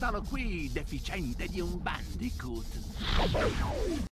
Portalo qui, deficiente di un bandicoot.